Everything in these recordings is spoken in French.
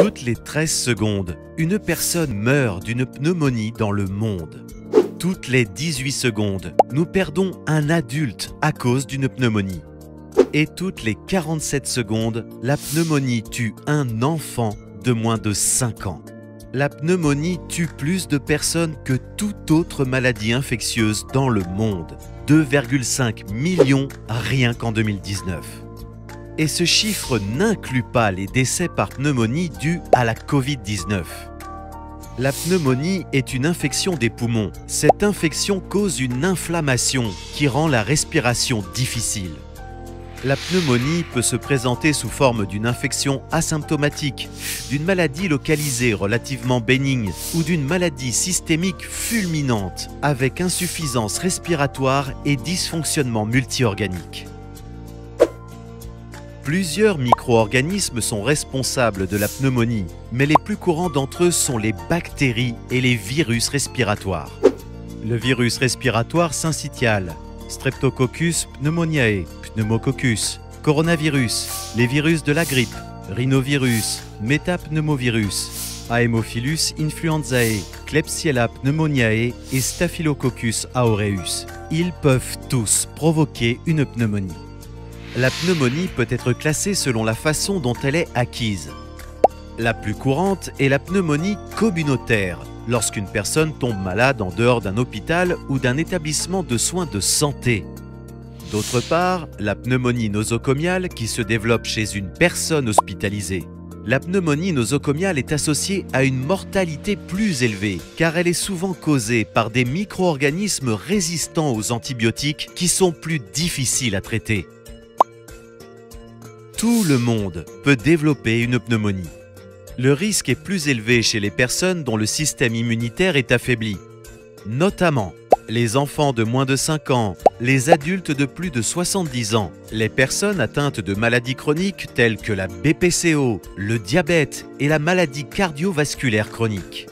Toutes les 13 secondes, une personne meurt d'une pneumonie dans le monde. Toutes les 18 secondes, nous perdons un adulte à cause d'une pneumonie. Et toutes les 47 secondes, la pneumonie tue un enfant de moins de 5 ans. La pneumonie tue plus de personnes que toute autre maladie infectieuse dans le monde. 2,5 millions rien qu'en 2019. Et ce chiffre n'inclut pas les décès par pneumonie dus à la Covid-19. La pneumonie est une infection des poumons. Cette infection cause une inflammation qui rend la respiration difficile. La pneumonie peut se présenter sous forme d'une infection asymptomatique, d'une maladie localisée relativement bénigne ou d'une maladie systémique fulminante avec insuffisance respiratoire et dysfonctionnement multiorganique. Plusieurs micro-organismes sont responsables de la pneumonie, mais les plus courants d'entre eux sont les bactéries et les virus respiratoires. Le virus respiratoire syncytial, Streptococcus pneumoniae, pneumococcus, coronavirus, les virus de la grippe, rhinovirus, métapneumovirus, Haemophilus influenzae, Klebsiella pneumoniae et Staphylococcus aureus. Ils peuvent tous provoquer une pneumonie. La pneumonie peut être classée selon la façon dont elle est acquise. La plus courante est la pneumonie communautaire, lorsqu'une personne tombe malade en dehors d'un hôpital ou d'un établissement de soins de santé. D'autre part, la pneumonie nosocomiale qui se développe chez une personne hospitalisée. La pneumonie nosocomiale est associée à une mortalité plus élevée car elle est souvent causée par des micro-organismes résistants aux antibiotiques qui sont plus difficiles à traiter. Tout le monde peut développer une pneumonie. Le risque est plus élevé chez les personnes dont le système immunitaire est affaibli, notamment les enfants de moins de 5 ans, les adultes de plus de 70 ans, les personnes atteintes de maladies chroniques telles que la BPCO, le diabète et la maladie cardiovasculaire chronique.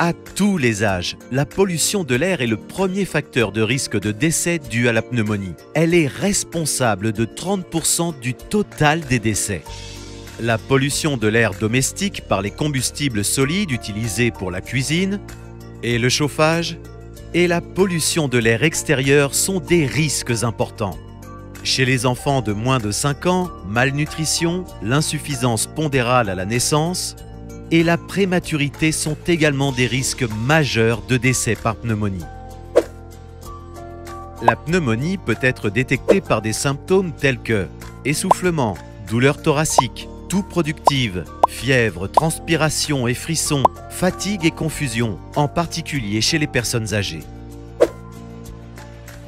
À tous les âges, la pollution de l'air est le premier facteur de risque de décès dû à la pneumonie. Elle est responsable de 30% du total des décès. La pollution de l'air domestique par les combustibles solides utilisés pour la cuisine et le chauffage et la pollution de l'air extérieur sont des risques importants. Chez les enfants de moins de 5 ans, malnutrition, l'insuffisance pondérale à la naissance, et la prématurité sont également des risques majeurs de décès par pneumonie. La pneumonie peut être détectée par des symptômes tels que essoufflement, douleur thoracique, toux productive, fièvre, transpiration et frissons, fatigue et confusion, en particulier chez les personnes âgées.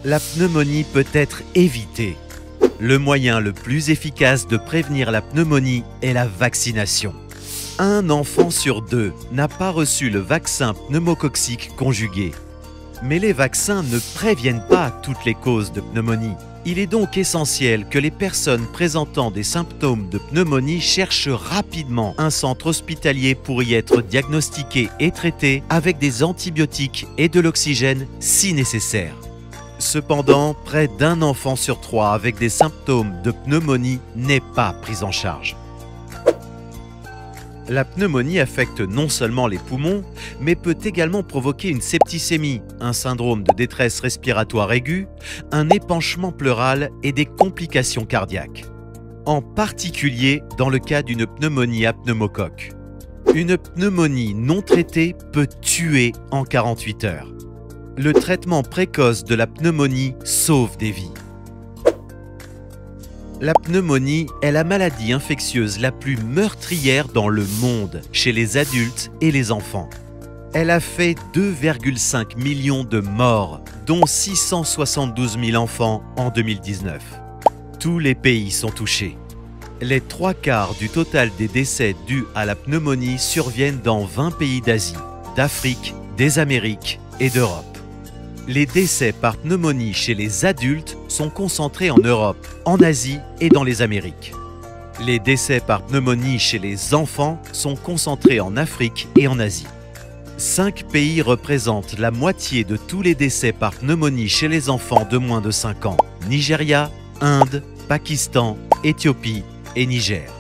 La pneumonie peut être évitée. Le moyen le plus efficace de prévenir la pneumonie est la vaccination un enfant sur deux n'a pas reçu le vaccin pneumococcique conjugué. Mais les vaccins ne préviennent pas toutes les causes de pneumonie. Il est donc essentiel que les personnes présentant des symptômes de pneumonie cherchent rapidement un centre hospitalier pour y être diagnostiquées et traitées avec des antibiotiques et de l'oxygène si nécessaire. Cependant, près d'un enfant sur trois avec des symptômes de pneumonie n'est pas pris en charge. La pneumonie affecte non seulement les poumons, mais peut également provoquer une septicémie, un syndrome de détresse respiratoire aiguë, un épanchement pleural et des complications cardiaques. En particulier dans le cas d'une pneumonie à pneumocoque. Une pneumonie non traitée peut tuer en 48 heures. Le traitement précoce de la pneumonie sauve des vies. La pneumonie est la maladie infectieuse la plus meurtrière dans le monde chez les adultes et les enfants. Elle a fait 2,5 millions de morts, dont 672 000 enfants en 2019. Tous les pays sont touchés. Les trois quarts du total des décès dus à la pneumonie surviennent dans 20 pays d'Asie, d'Afrique, des Amériques et d'Europe les décès par pneumonie chez les adultes sont concentrés en Europe, en Asie et dans les Amériques. Les décès par pneumonie chez les enfants sont concentrés en Afrique et en Asie. Cinq pays représentent la moitié de tous les décès par pneumonie chez les enfants de moins de 5 ans. Nigeria, Inde, Pakistan, Éthiopie et Niger.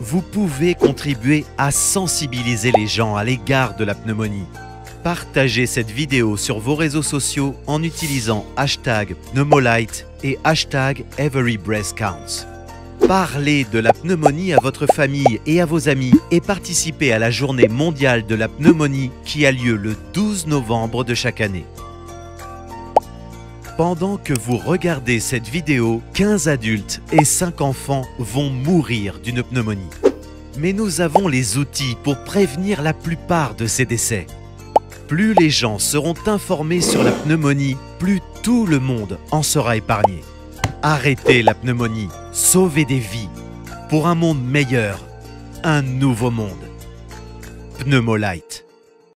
vous pouvez contribuer à sensibiliser les gens à l'égard de la pneumonie. Partagez cette vidéo sur vos réseaux sociaux en utilisant hashtag pneumolite et hashtag everybreathcounts. Parlez de la pneumonie à votre famille et à vos amis et participez à la journée mondiale de la pneumonie qui a lieu le 12 novembre de chaque année. Pendant que vous regardez cette vidéo, 15 adultes et 5 enfants vont mourir d'une pneumonie. Mais nous avons les outils pour prévenir la plupart de ces décès. Plus les gens seront informés sur la pneumonie, plus tout le monde en sera épargné. Arrêtez la pneumonie, sauvez des vies. Pour un monde meilleur, un nouveau monde. Pneumolite.